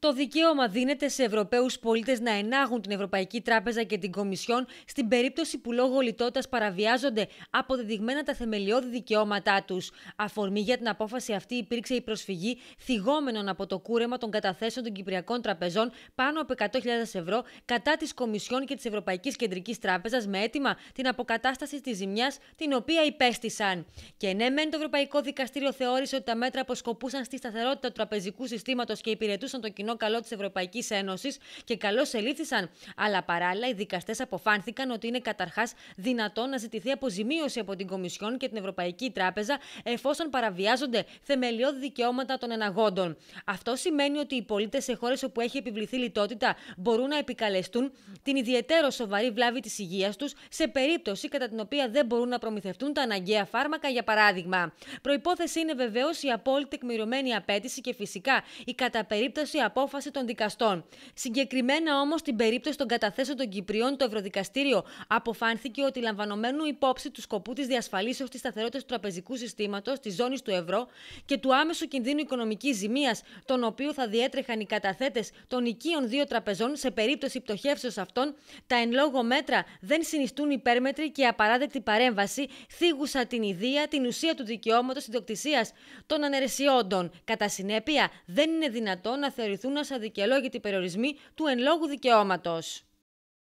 Το δικαίωμα δίνεται σε Ευρωπαίους πολίτες να ενάγουν την Ευρωπαϊκή Τράπεζα και την Κομισιόν στην περίπτωση που λόγω λιτότητας παραβιάζονται αποδεδειγμένα τα θεμελιώδη δικαιώματά τους. Αφορμή για την απόφαση αυτή υπήρξε η προσφυγή θυγόμενων από το κούρεμα των καταθέσεων των Κυπριακών Τραπεζών πάνω από 100.000 ευρώ κατά της Κομισιόν και της Ευρωπαϊκής Κεντρικής Τράπεζας με αίτημα την αποκατάσταση της ζημιάς την οποία υπέστησαν. Και ναι, μεν το Ευρωπαϊκό Δικαστήριο θεώρησε ότι τα μέτρα αποσκοπούσαν στη σταθερότητα του τραπεζικού συστήματος και υπηρετούσαν το κοινό καλό της Ευρωπαϊκής Ένωσης και καλώς ελήφθησαν. Αλλά παράλληλα, οι δικαστές αποφάνθηκαν ότι είναι καταρχάς δυνατόν να ζητηθεί αποζημίωση από την Κομισιόν και την Ευρωπαϊκή Τράπεζα εφόσον παραβιάζονται θεμελιώδη δικαιώματα των εναγόντων. Αυτό σημαίνει ότι οι πολίτες σε χώρες όπου έχει επιβληθεί λιτότητα μπορούν να επικαλεστούν την ιδιαίτερο σοβαρή βλάβη της υγείας τους σε περίπτωση κατά την οποία δεν μπορούν να προμηθευτούν τα αναγκαία φάρμακα, για παράδειγμα. Προπόθεση είναι βεβαίως η απόλυτη εκμηρωμένη απέτηση και φυσικά η κατά περίπτωση απόλυτη απόφαση των δικαστών. Συγκεκριμένα όμως στην περίπτωση των καταθέσεων των Κυπριών, το Ευρωδικαστήριο αποφάνθηκε ότι λαμβανομένου υπόψη του σκοπού της διασφαλίσεως της σταθερότητας του τραπεζικού συστήματος, της ζώνης του ευρώ και του άμεσου κινδύνου οικονομικής ζημίας, τον οποίο θα διέτρεχαν οι καταθέτες των οικείων δύο τραπεζών σε περίπτωση πτωχεύσεως αυτών, τα εν λόγω μέτρα δεν συνιστούν υπέρμετρη και απαράδεκτη παρέμβαση, θίγουσα την ιδέα, την ουσία του δικαιώματος ιδιοκτησίας των αναιρεσιόντων. Κατά συνέπεια, δεν είναι δυνατόν να θεωρηθούν ως αδικαιολόγητοι περιορισμοί του εν λόγου δικαιώματος.